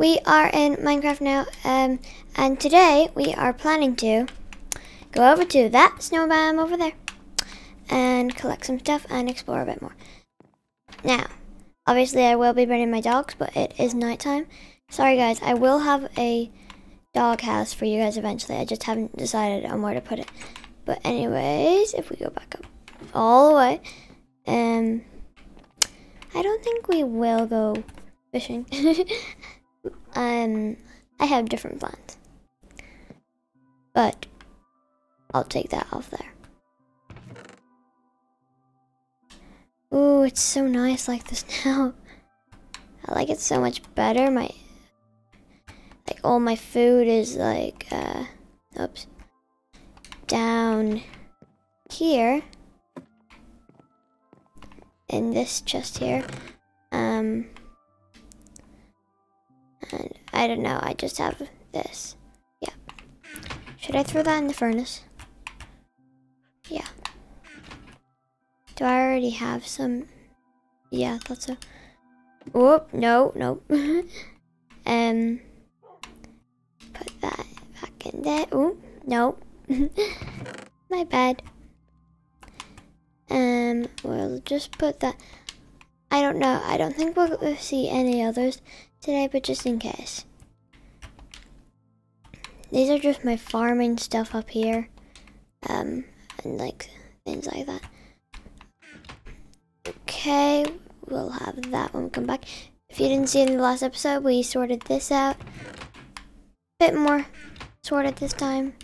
We are in Minecraft now, um, and today we are planning to go over to that snow biome over there and collect some stuff and explore a bit more. Now, obviously I will be bringing my dogs, but it is nighttime. Sorry guys, I will have a dog house for you guys eventually. I just haven't decided on where to put it. But anyways, if we go back up all the way, um, I don't think we will go fishing. um, I have different plans. But I'll take that off there. Ooh, it's so nice like this now. I like it so much better. My like all my food is like uh oops down here in this chest here. Um I don't know, I just have this. Yeah. Should I throw that in the furnace? Yeah. Do I already have some? Yeah, I thought so. Whoop, no, nope. um, put that back in there. Oh, nope. My bad. Um, we'll just put that. I don't know. I don't think we'll see any others today, but just in case. These are just my farming stuff up here. Um, and like things like that. Okay, we'll have that when we come back. If you didn't see in the last episode, we sorted this out. a Bit more sorted this time.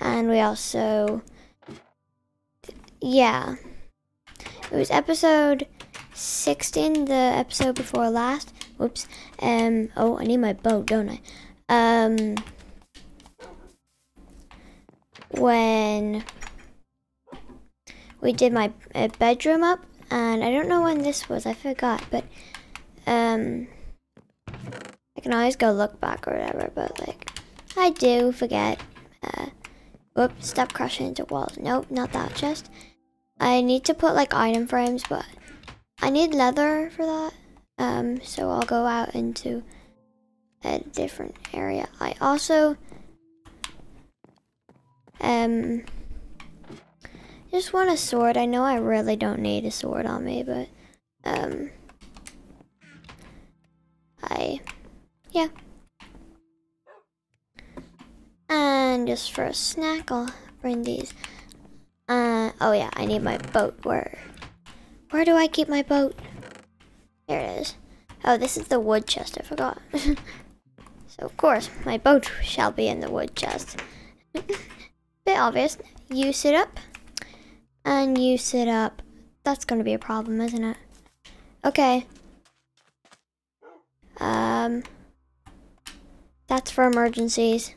And we also, yeah, it was episode 16, the episode before last. Whoops. Um, oh, I need my bow, don't I? Um, when we did my uh, bedroom up, and I don't know when this was, I forgot, but, um, I can always go look back or whatever, but, like, I do forget. Uh, whoops, stop crashing into walls. Nope, not that chest. I need to put, like, item frames, but I need leather for that. Um, so I'll go out into a different area. I also, um, just want a sword. I know I really don't need a sword on me, but, um, I, yeah. And just for a snack, I'll bring these. Uh, oh yeah, I need my boat. Where, where do I keep my boat? There it is. Oh, this is the wood chest, I forgot. so of course, my boat shall be in the wood chest. Bit obvious. You sit up, and you sit up. That's gonna be a problem, isn't it? Okay. Um, that's for emergencies.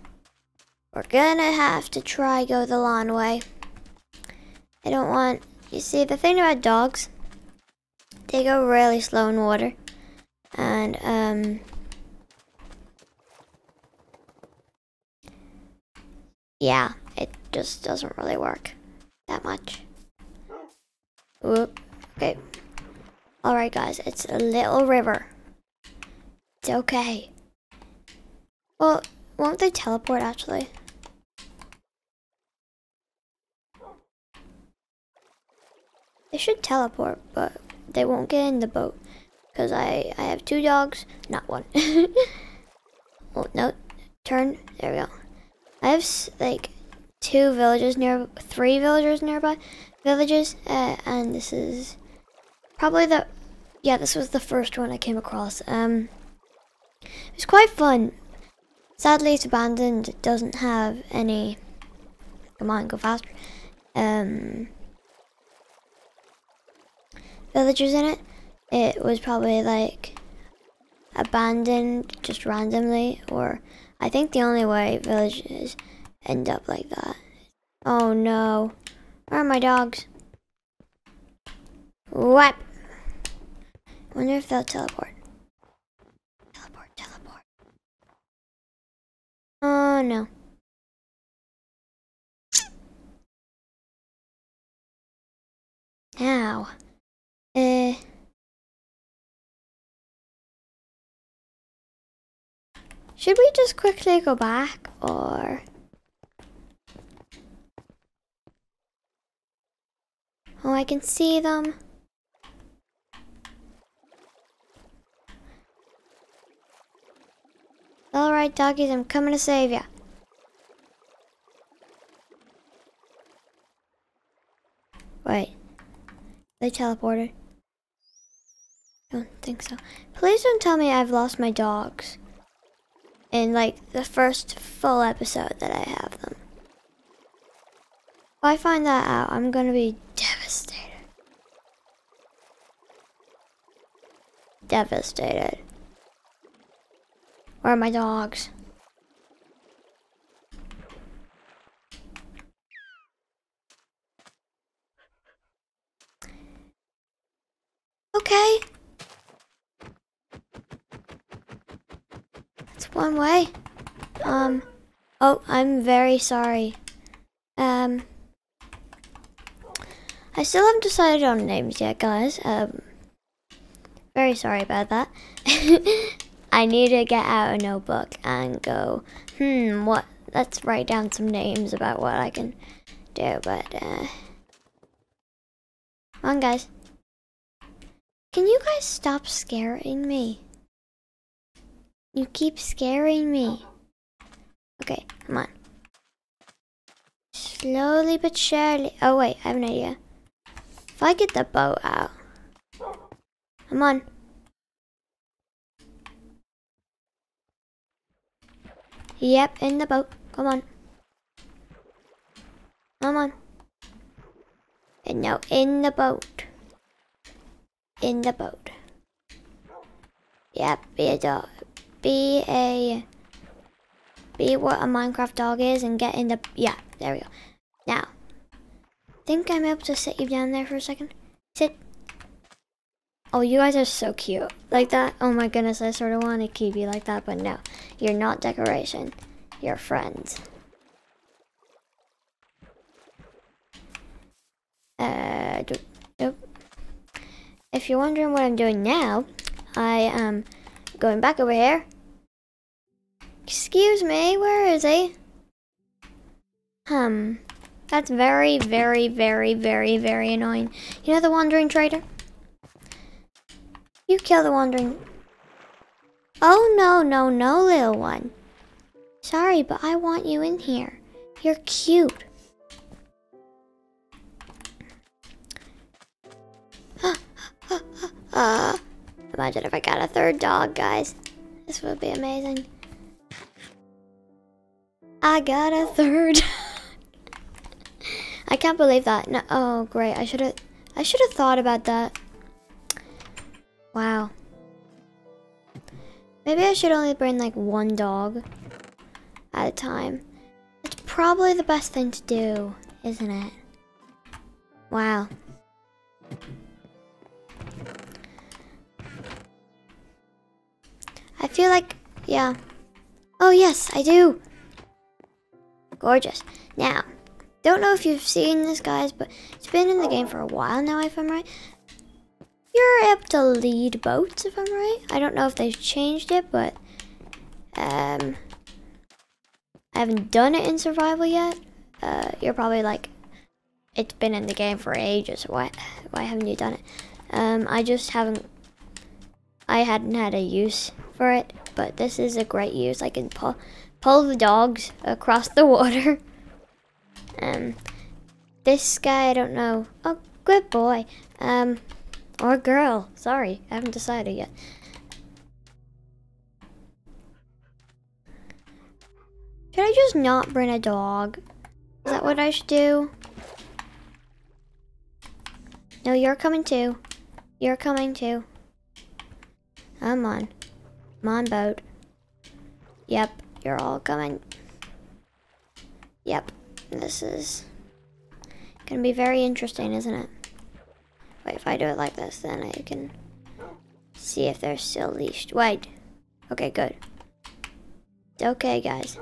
We're gonna have to try go the lawn way. I don't want, you see, the thing about dogs, they go really slow in water. And, um, yeah, it just doesn't really work that much. Whoop, okay. Alright guys, it's a little river. It's okay. Well, won't they teleport actually? They should teleport, but they won't get in the boat. Because I, I have two dogs, not one. oh, no, turn, there we go. I have like two villages near, three villagers nearby, villages, uh, and this is probably the, yeah, this was the first one I came across. Um, it was quite fun. Sadly, it's abandoned. It doesn't have any, come on, go faster. Um, villagers in it. It was probably like abandoned just randomly, or I think the only way villages end up like that. Oh no. Where are my dogs? What? wonder if they'll teleport. Teleport, teleport. Oh no. Now. Should we just quickly go back or? Oh, I can see them. Alright, doggies, I'm coming to save ya. Wait. They teleported. Don't think so. Please don't tell me I've lost my dogs. In like the first full episode that I have them. If I find that out, I'm gonna be devastated. Devastated. Where are my dogs? Okay. That's one way. Um, oh, I'm very sorry. Um, I still haven't decided on names yet, guys. Um, very sorry about that. I need to get out a notebook and go, hmm, what, let's write down some names about what I can do, but, uh, come on, guys. Can you guys stop scaring me? You keep scaring me. Okay, come on. Slowly but surely. Oh, wait, I have an idea. If I get the boat out. Come on. Yep, in the boat. Come on. Come on. And now in the boat in the boat. Yep, be a dog. Be a... Be what a Minecraft dog is and get in the... Yeah, there we go. Now, think I'm able to sit you down there for a second? Sit. Oh, you guys are so cute. Like that? Oh my goodness, I sort of want to keep you like that, but no. You're not decoration. You're friends. Uh, nope. If you're wondering what I'm doing now, I am going back over here. Excuse me, where is he? Hmm, that's very, very, very, very, very annoying. You know the wandering trader? You kill the wandering... Oh, no, no, no, little one. Sorry, but I want you in here. You're cute. Uh, imagine if I got a third dog, guys. This would be amazing. I got a third. I can't believe that. No, oh, great. I should have. I should have thought about that. Wow. Maybe I should only bring like one dog at a time. It's probably the best thing to do, isn't it? Wow. I feel like, yeah. Oh yes, I do. Gorgeous. Now, don't know if you've seen this, guys, but it's been in the game for a while now, if I'm right. You're able to lead boats, if I'm right. I don't know if they've changed it, but um, I haven't done it in survival yet. Uh, you're probably like, it's been in the game for ages. Why, why haven't you done it? Um, I just haven't. I hadn't had a use for it, but this is a great use. I can pull, pull the dogs across the water. Um, this guy, I don't know. Oh, good boy. Um, or girl. Sorry, I haven't decided yet. Should I just not bring a dog? Is that what I should do? No, you're coming too. You're coming too. Come on. Come on, boat. Yep, you're all coming. Yep, this is gonna be very interesting, isn't it? Wait, if I do it like this, then I can see if they're still leashed. Wait. Okay, good. Okay, guys.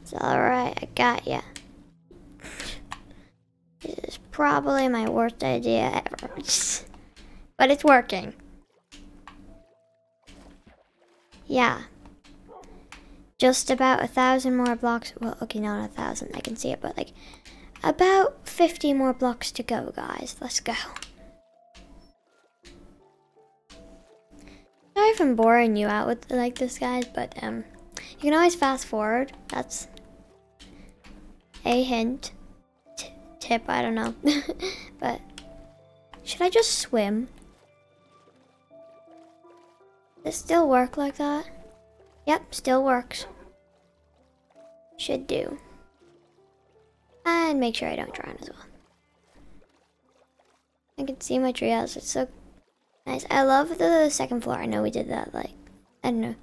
It's alright, I got ya. This is probably my worst idea ever. but it's working. Yeah. Just about a thousand more blocks. Well, okay, not a thousand. I can see it, but like about 50 more blocks to go, guys. Let's go. Sorry if I'm boring you out with like this, guys, but um, you can always fast forward. That's a hint, T tip. I don't know, but should I just swim? Does it still work like that? Yep, still works. Should do. And make sure I don't drown as well. I can see my treehouse. It's so nice. I love the second floor. I know we did that like, I don't know,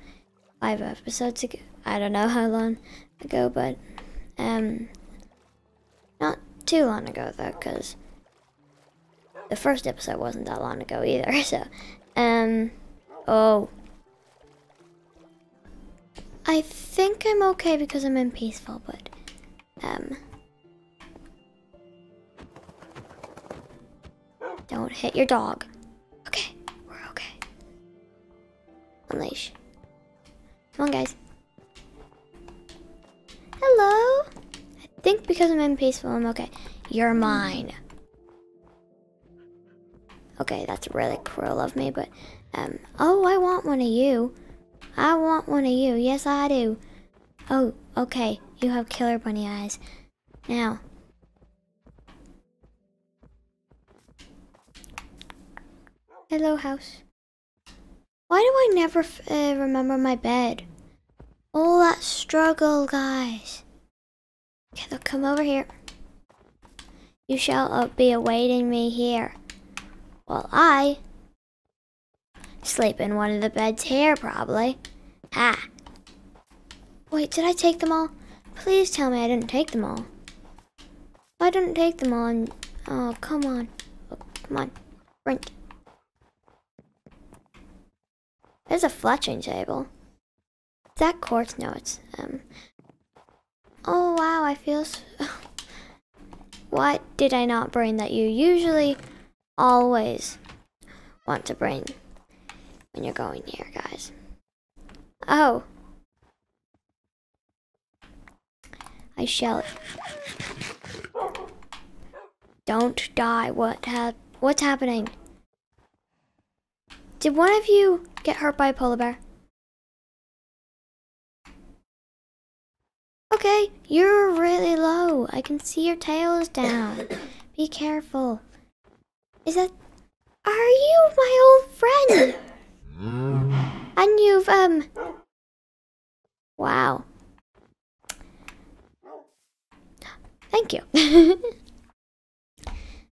five episodes ago. I don't know how long ago, but um, not too long ago though, because the first episode wasn't that long ago either. So, um, oh. I think I'm okay because I'm in peaceful, but um. Don't hit your dog. Okay, we're okay. Unleash. Come on, guys. Hello? I think because I'm in peaceful, I'm okay. You're mine. Okay, that's really cruel of me, but, um, oh, I want one of you. I want one of you. Yes, I do. Oh, okay. You have killer bunny eyes. Now, Hello, house. Why do I never uh, remember my bed? All that struggle, guys. Okay, they'll come over here. You shall uh, be awaiting me here. While I sleep in one of the beds here, probably. Ah. Wait, did I take them all? Please tell me I didn't take them all. I didn't take them all. Oh, come on. Oh, come on. Sprint. There's a fletching table. Is that quartz? No, it's, um... Oh, wow, I feel so... what did I not bring that you usually always want to bring when you're going here, guys? Oh. I shall... Don't die. What ha what's happening? Did one of you get hurt by a polar bear? Okay, you're really low. I can see your tail is down. Be careful. Is that... Are you my old friend? and you've, um... Wow. Thank you.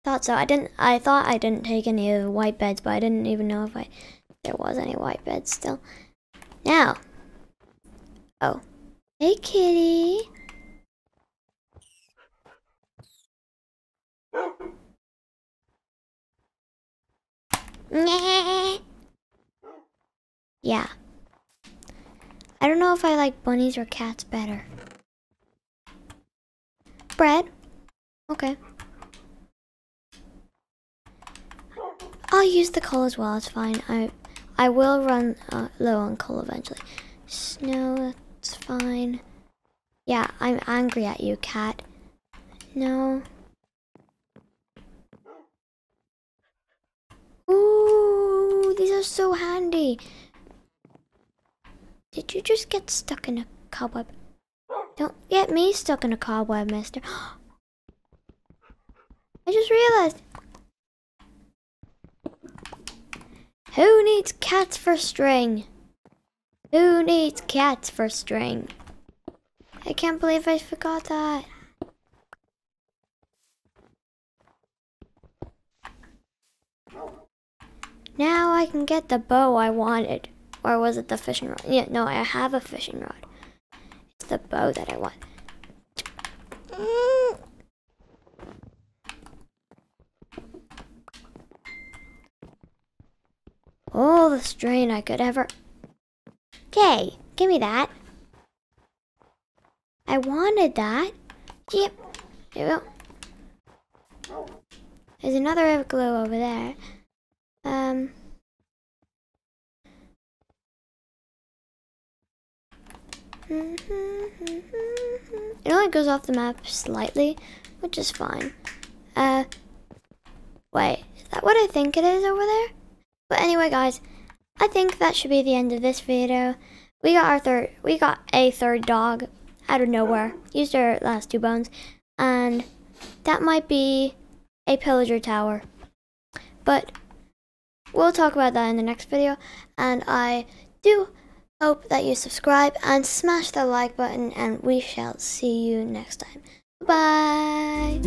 Thought so. I didn't. I thought I didn't take any of the white beds, but I didn't even know if I there was any white beds still. Now. Oh. Hey, kitty. Yeah. I don't know if I like bunnies or cats better. Bread? Okay. I'll use the coal as well. It's fine. I I will run uh, low on coal eventually. Snow, that's fine. Yeah, I'm angry at you, cat. No. Ooh, these are so handy. Did you just get stuck in a cobweb? Don't get me stuck in a cobweb, mister. I just realized Who needs cats for string? Who needs cats for string? I can't believe I forgot that. Now I can get the bow I wanted. Or was it the fishing rod? Yeah, no, I have a fishing rod. It's the bow that I want. All the strain I could ever... Okay, give me that. I wanted that. Yep. We go. There's another glue over there. Um... It only goes off the map slightly, which is fine. Uh, wait, is that what I think it is over there? But anyway, guys, I think that should be the end of this video. We got our third, we got a third dog out of nowhere. Used our last two bones, and that might be a pillager tower. But we'll talk about that in the next video, and I do hope that you subscribe and smash the like button, and we shall see you next time. Bye.